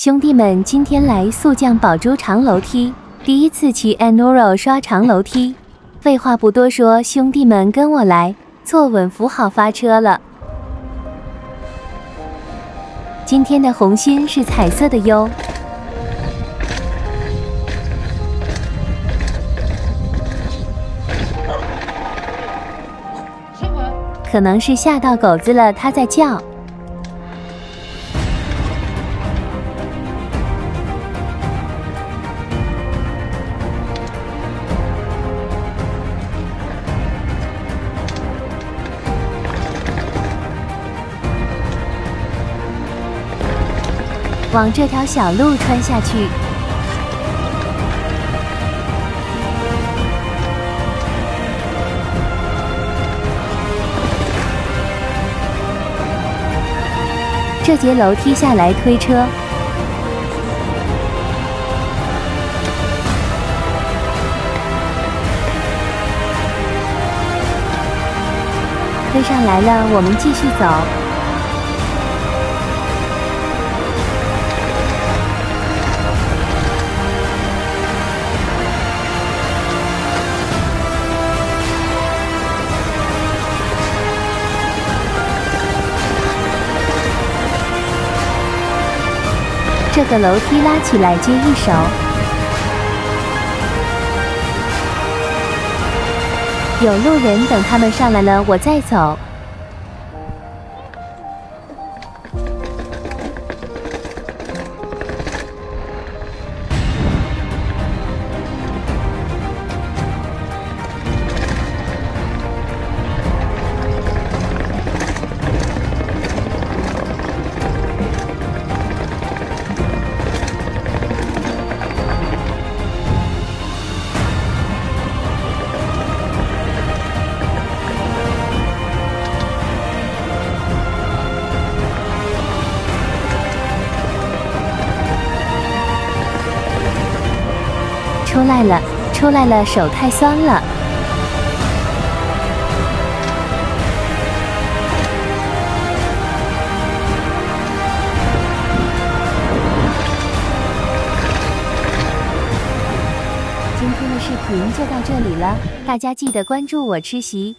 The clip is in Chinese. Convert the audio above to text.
兄弟们，今天来速降宝珠长楼梯，第一次骑 Anuro 刷长楼梯。废话不多说，兄弟们跟我来，坐稳扶好发车了。今天的红心是彩色的哟，可能是吓到狗子了，它在叫。往这条小路穿下去，这节楼梯下来推车，推上来了，我们继续走。这个楼梯拉起来接一手，有路人，等他们上来了，我再走。出来了，出来了，手太酸了。今天的视频就到这里了，大家记得关注我吃席。